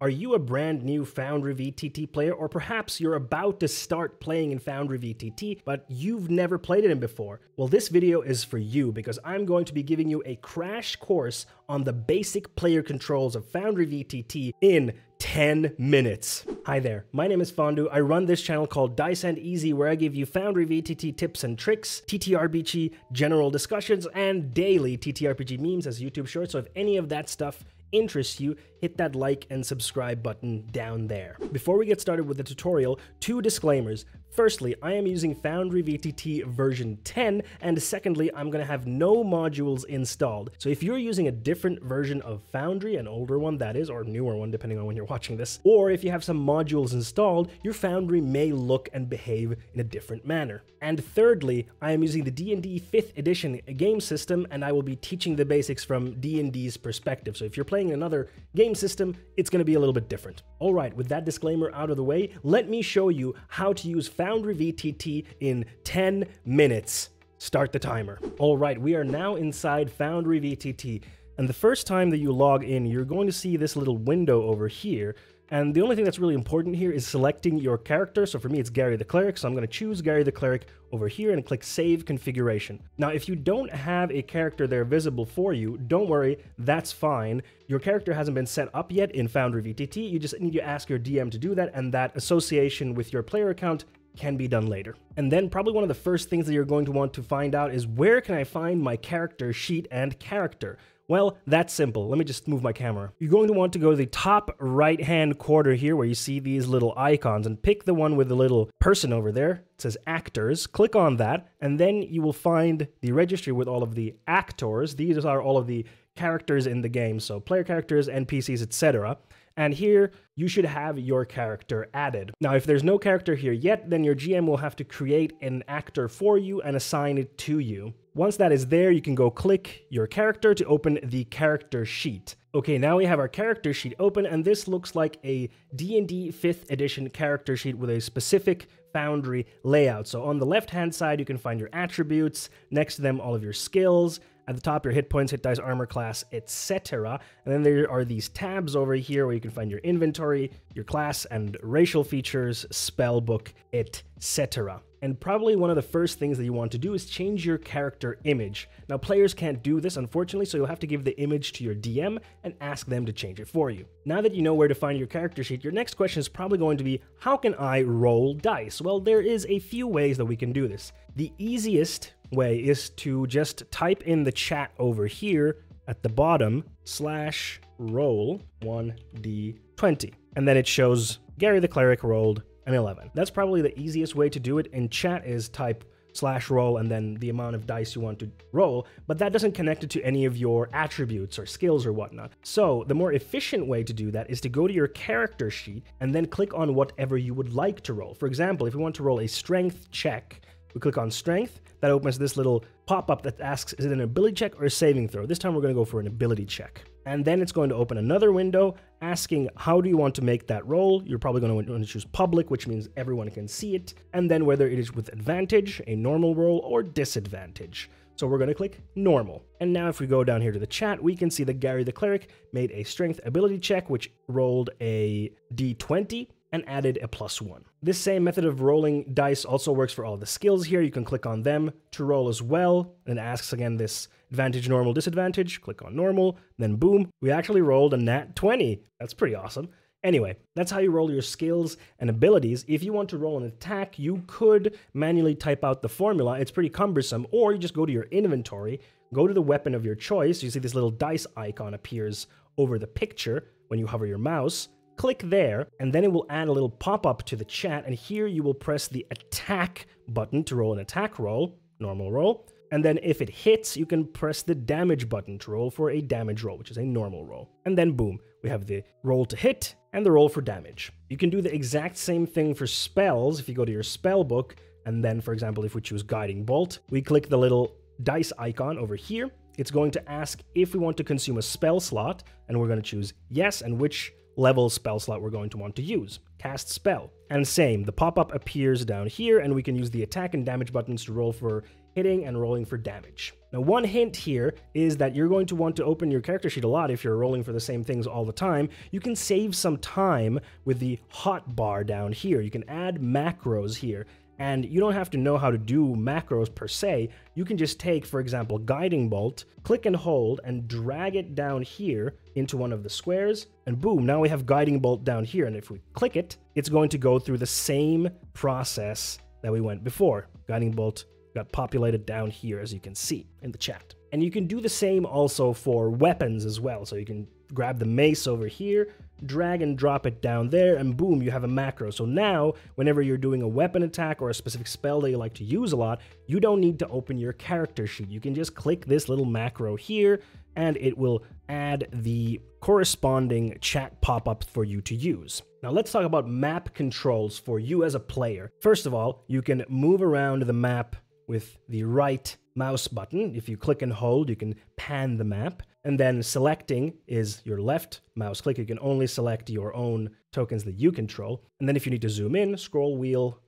Are you a brand new Foundry VTT player, or perhaps you're about to start playing in Foundry VTT, but you've never played it in before? Well, this video is for you because I'm going to be giving you a crash course on the basic player controls of Foundry VTT in 10 minutes. Hi there, my name is Fondu. I run this channel called Dice and Easy where I give you Foundry VTT tips and tricks, TTRPG general discussions, and daily TTRPG memes as YouTube shorts. So if any of that stuff interests you, hit that like and subscribe button down there. Before we get started with the tutorial, two disclaimers. Firstly, I am using Foundry VTT version 10, and secondly, I'm going to have no modules installed. So if you're using a different version of Foundry, an older one that is, or newer one depending on when you're watching this, or if you have some modules installed, your Foundry may look and behave in a different manner. And thirdly, I am using the D&D 5th edition game system, and I will be teaching the basics from D&D's perspective. So if you're playing another game system, it's going to be a little bit different. All right, with that disclaimer out of the way, let me show you how to use Foundry VTT in 10 minutes. Start the timer. All right, we are now inside Foundry VTT. And the first time that you log in, you're going to see this little window over here and the only thing that's really important here is selecting your character. So for me, it's Gary the Cleric. So I'm going to choose Gary the Cleric over here and click Save Configuration. Now, if you don't have a character there visible for you, don't worry, that's fine. Your character hasn't been set up yet in Foundry VTT. You just need to ask your DM to do that, and that association with your player account can be done later. And then probably one of the first things that you're going to want to find out is where can I find my character sheet and character? Well, that's simple. Let me just move my camera. You're going to want to go to the top right hand corner here where you see these little icons and pick the one with the little person over there. It says actors. Click on that and then you will find the registry with all of the actors. These are all of the characters in the game. So player characters, NPCs, etc. And here you should have your character added. Now, if there's no character here yet, then your GM will have to create an actor for you and assign it to you. Once that is there, you can go click your character to open the character sheet. Okay, now we have our character sheet open, and this looks like a D&D 5th edition character sheet with a specific Foundry layout. So on the left-hand side, you can find your attributes, next to them all of your skills, at the top, your hit points, hit dice, armor class, etc. And then there are these tabs over here where you can find your inventory, your class and racial features, spell book, etc. And probably one of the first things that you want to do is change your character image. Now, players can't do this, unfortunately, so you'll have to give the image to your DM and ask them to change it for you. Now that you know where to find your character sheet, your next question is probably going to be, how can I roll dice? Well, there is a few ways that we can do this. The easiest way is to just type in the chat over here at the bottom slash roll 1d20. And then it shows Gary the Cleric rolled an 11. That's probably the easiest way to do it. In chat is type slash roll and then the amount of dice you want to roll, but that doesn't connect it to any of your attributes or skills or whatnot. So the more efficient way to do that is to go to your character sheet and then click on whatever you would like to roll. For example, if you want to roll a strength check, we click on strength, that opens this little pop-up that asks, is it an ability check or a saving throw? This time we're going to go for an ability check. And then it's going to open another window asking, how do you want to make that roll? You're probably going to want to choose public, which means everyone can see it. And then whether it is with advantage, a normal roll, or disadvantage. So we're going to click normal. And now if we go down here to the chat, we can see that Gary the Cleric made a strength ability check, which rolled a d20 and added a plus one. This same method of rolling dice also works for all the skills here. You can click on them to roll as well. And it asks again this advantage, normal, disadvantage. Click on normal, then boom, we actually rolled a nat 20. That's pretty awesome. Anyway, that's how you roll your skills and abilities. If you want to roll an attack, you could manually type out the formula. It's pretty cumbersome, or you just go to your inventory, go to the weapon of your choice. You see this little dice icon appears over the picture when you hover your mouse Click there, and then it will add a little pop-up to the chat, and here you will press the attack button to roll an attack roll, normal roll, and then if it hits, you can press the damage button to roll for a damage roll, which is a normal roll. And then boom, we have the roll to hit and the roll for damage. You can do the exact same thing for spells if you go to your spell book, and then, for example, if we choose Guiding Bolt, we click the little dice icon over here. It's going to ask if we want to consume a spell slot, and we're going to choose yes, and which level spell slot we're going to want to use. Cast spell. And same, the pop-up appears down here and we can use the attack and damage buttons to roll for hitting and rolling for damage. Now, one hint here is that you're going to want to open your character sheet a lot if you're rolling for the same things all the time. You can save some time with the hot bar down here. You can add macros here and you don't have to know how to do macros per se. You can just take, for example, Guiding Bolt, click and hold, and drag it down here into one of the squares, and boom, now we have Guiding Bolt down here. And if we click it, it's going to go through the same process that we went before. Guiding Bolt got populated down here, as you can see in the chat. And you can do the same also for weapons as well. So you can grab the mace over here, drag and drop it down there, and boom, you have a macro. So now, whenever you're doing a weapon attack or a specific spell that you like to use a lot, you don't need to open your character sheet. You can just click this little macro here, and it will add the corresponding chat pop-up for you to use. Now let's talk about map controls for you as a player. First of all, you can move around the map with the right mouse button. If you click and hold, you can pan the map. And then selecting is your left mouse click. You can only select your own tokens that you control. And then if you need to zoom in, scroll wheel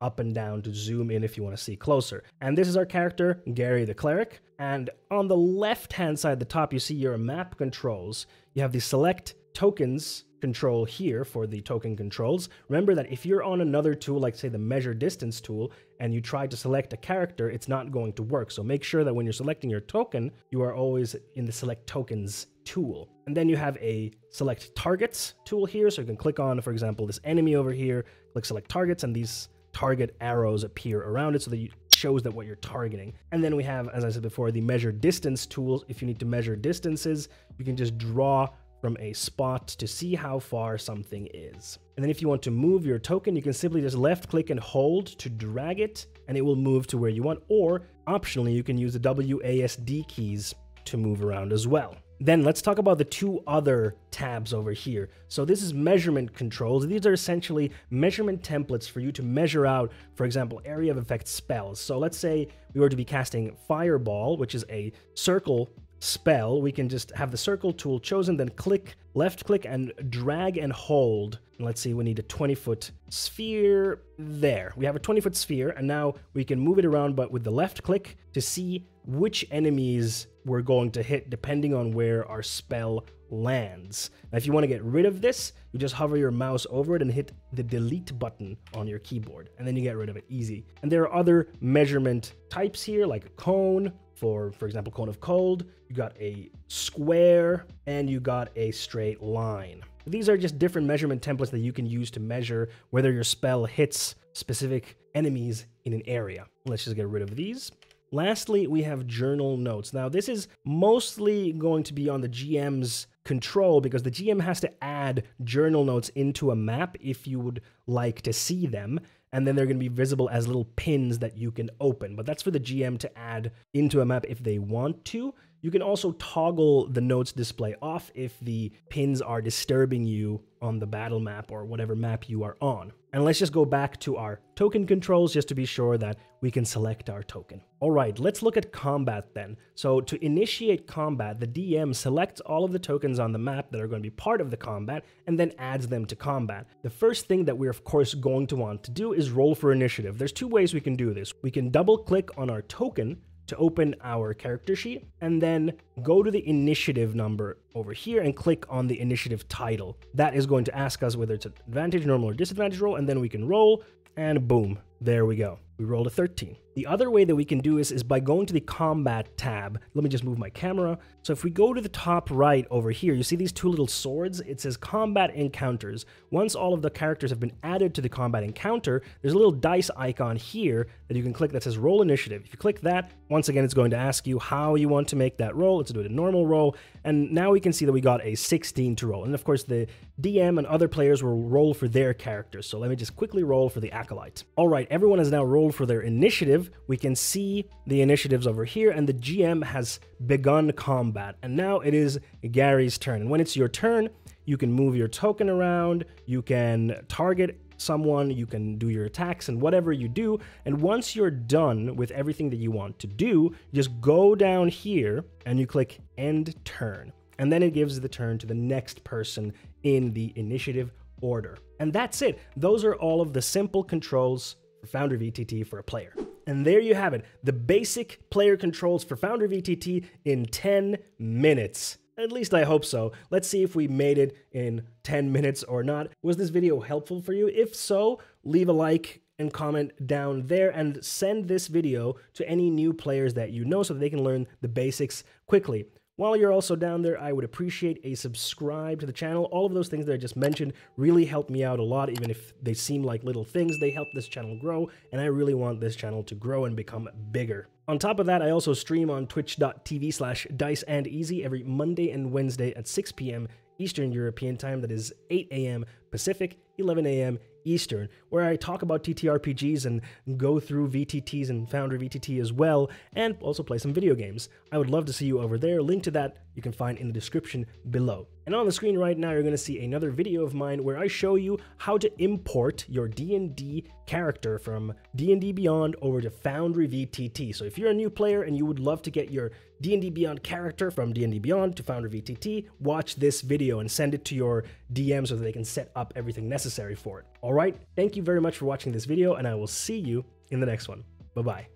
up and down to zoom in if you want to see closer. And this is our character, Gary the Cleric. And on the left hand side, the top, you see your map controls. You have the select tokens control here for the token controls. Remember that if you're on another tool, like say the measure distance tool, and you try to select a character, it's not going to work. So make sure that when you're selecting your token, you are always in the select tokens tool. And then you have a select targets tool here. So you can click on, for example, this enemy over here, click select targets, and these target arrows appear around it so that you shows that what you're targeting. And then we have, as I said before, the measure distance tools. If you need to measure distances, you can just draw from a spot to see how far something is. And then if you want to move your token, you can simply just left click and hold to drag it and it will move to where you want. Or optionally, you can use the WASD keys to move around as well. Then let's talk about the two other tabs over here. So this is measurement controls. These are essentially measurement templates for you to measure out, for example, area of effect spells. So let's say we were to be casting Fireball, which is a circle spell, we can just have the circle tool chosen, then click, left click, and drag and hold. And let's see, we need a 20 foot sphere there. We have a 20 foot sphere, and now we can move it around, but with the left click to see which enemies we're going to hit depending on where our spell lands. Now, if you want to get rid of this, you just hover your mouse over it and hit the delete button on your keyboard, and then you get rid of it easy. And there are other measurement types here, like a cone, for, for example, cone of cold, you got a square, and you got a straight line. These are just different measurement templates that you can use to measure whether your spell hits specific enemies in an area. Let's just get rid of these. Lastly, we have journal notes. Now, this is mostly going to be on the GM's control because the GM has to add journal notes into a map if you would like to see them and then they're going to be visible as little pins that you can open. But that's for the GM to add into a map if they want to. You can also toggle the notes display off if the pins are disturbing you on the battle map or whatever map you are on. And let's just go back to our token controls just to be sure that we can select our token. All right, let's look at combat then. So to initiate combat, the DM selects all of the tokens on the map that are going to be part of the combat and then adds them to combat. The first thing that we're of course going to want to do is roll for initiative. There's two ways we can do this. We can double click on our token to open our character sheet and then go to the initiative number over here and click on the initiative title. That is going to ask us whether it's an advantage, normal, or disadvantage roll, and then we can roll, and boom, there we go. We rolled a 13. The other way that we can do this is by going to the combat tab. Let me just move my camera. So if we go to the top right over here, you see these two little swords? It says combat encounters. Once all of the characters have been added to the combat encounter, there's a little dice icon here that you can click that says roll initiative. If you click that, once again, it's going to ask you how you want to make that roll. Let's do it a normal roll. And now we can see that we got a 16 to roll. And of course, the DM and other players will roll for their characters. So let me just quickly roll for the Acolyte. All right, everyone has now rolled for their initiative we can see the initiatives over here, and the GM has begun combat. And now it is Gary's turn. And when it's your turn, you can move your token around, you can target someone, you can do your attacks and whatever you do. And once you're done with everything that you want to do, just go down here and you click End Turn. And then it gives the turn to the next person in the initiative order. And that's it. Those are all of the simple controls for Foundry VTT for a player. And there you have it, the basic player controls for Foundry VTT in 10 minutes. At least I hope so. Let's see if we made it in 10 minutes or not. Was this video helpful for you? If so, leave a like and comment down there and send this video to any new players that you know so they can learn the basics quickly. While you're also down there, I would appreciate a subscribe to the channel. All of those things that I just mentioned really help me out a lot, even if they seem like little things. They help this channel grow, and I really want this channel to grow and become bigger. On top of that, I also stream on twitch.tv slash diceandeasy every Monday and Wednesday at 6 p.m. Eastern European Time, that is 8 a.m. Pacific, 11 a.m. Eastern, where I talk about TTRPGs and go through VTTs and Foundry VTT as well, and also play some video games. I would love to see you over there. Link to that you can find in the description below. And on the screen right now, you're going to see another video of mine where I show you how to import your D&D character from D&D Beyond over to Foundry VTT. So if you're a new player and you would love to get your D&D Beyond character from D&D Beyond to Foundry VTT, watch this video and send it to your DM so that they can set up everything necessary for it. All right, thank you very much for watching this video, and I will see you in the next one. Bye-bye.